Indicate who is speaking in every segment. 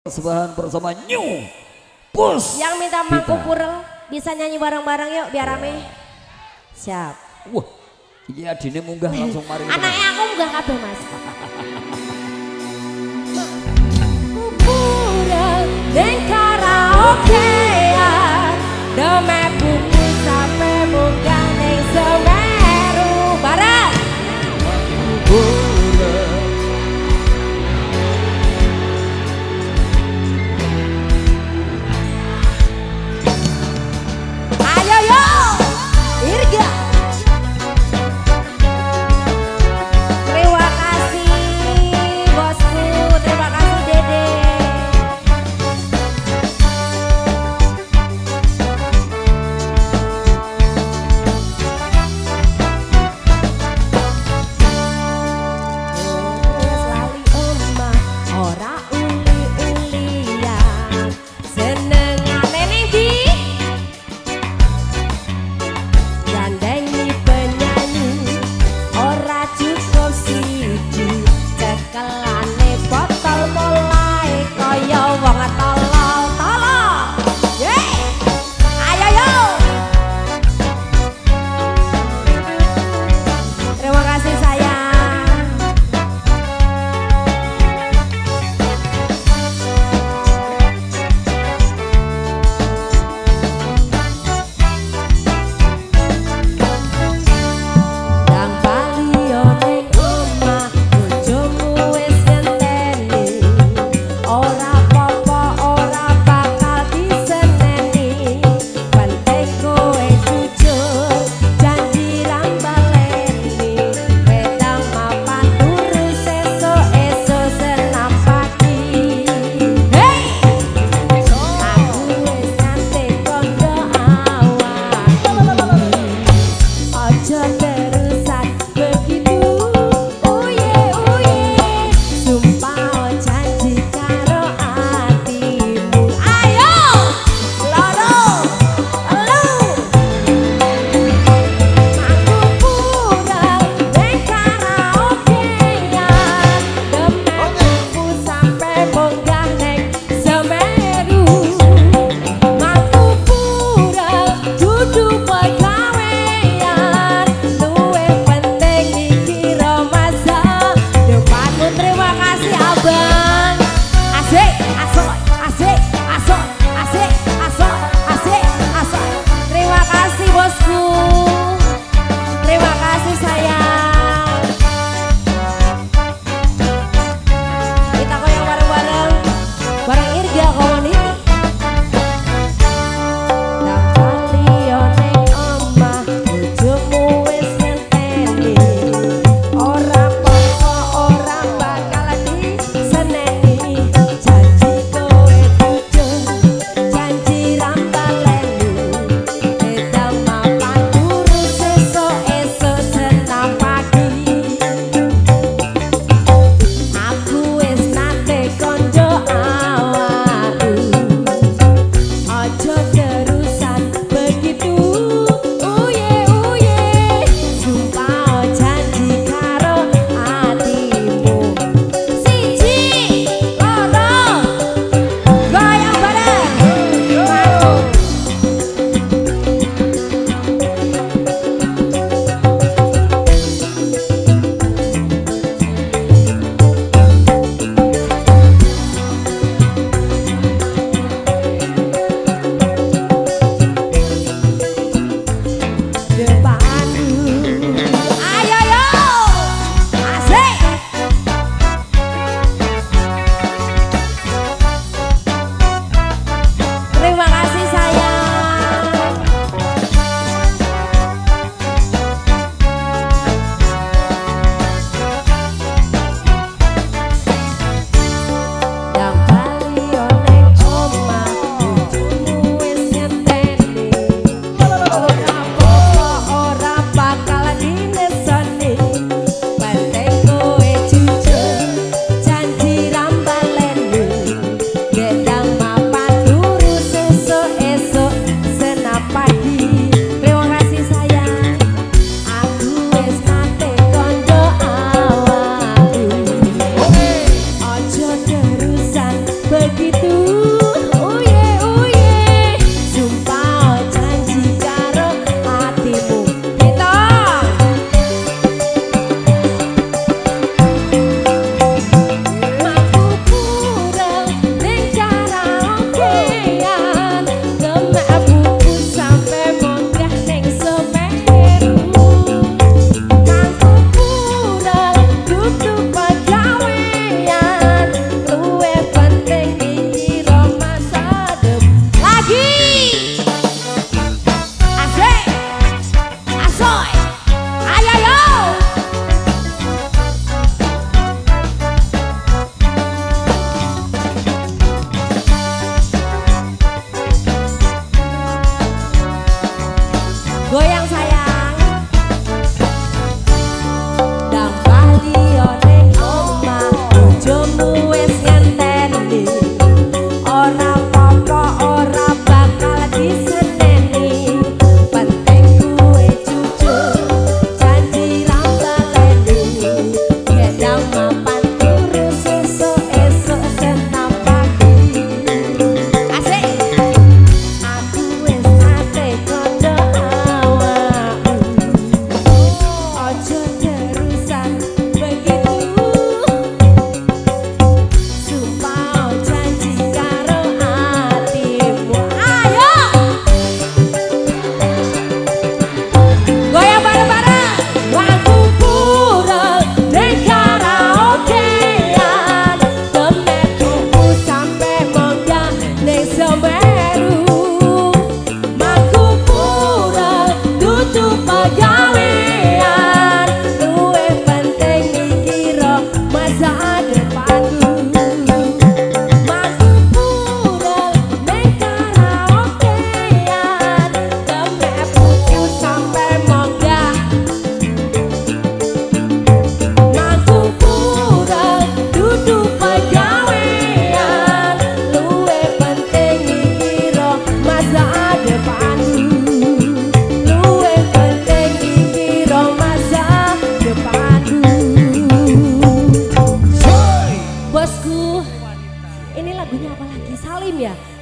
Speaker 1: Persembahan bersama New Bus.
Speaker 2: Yang minta mangku purel bisa nyanyi bareng-bareng yuk biar ya. rame. Siap.
Speaker 1: Wah, iya Dini munggah langsung mari.
Speaker 2: Anaknya aku munggah kabel mas. Kupurel dan karaoke.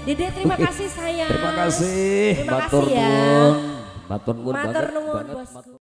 Speaker 2: Dede terima kasih sayang. Terima kasih. Terima kasih ya.
Speaker 1: Matur nuwun Matur nuwun
Speaker 2: bosku.